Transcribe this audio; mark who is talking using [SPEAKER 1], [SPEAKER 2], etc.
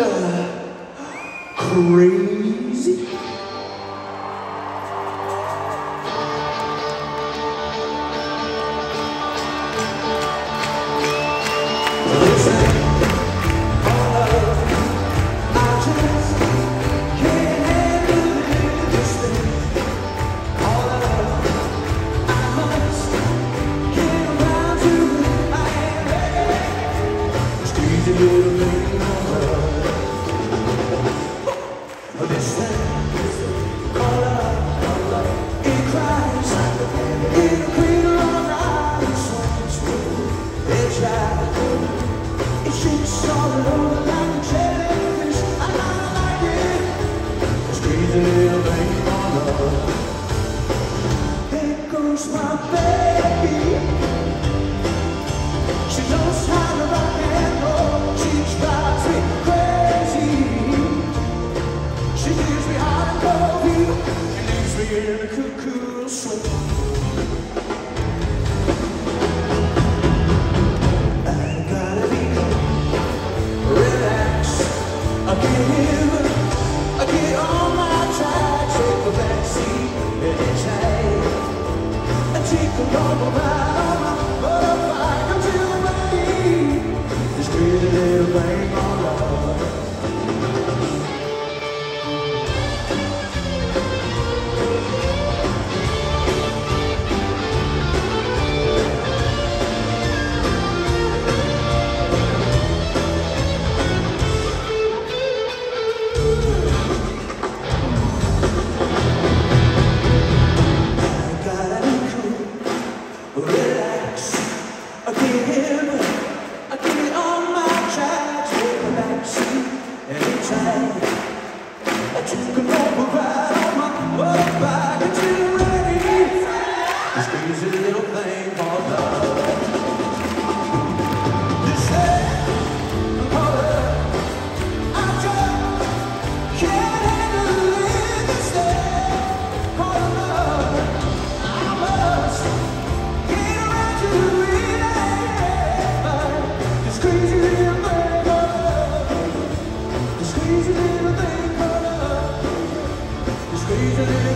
[SPEAKER 1] Crazy. leaves me high. It leaves me in a cuckoo swing. Thank you.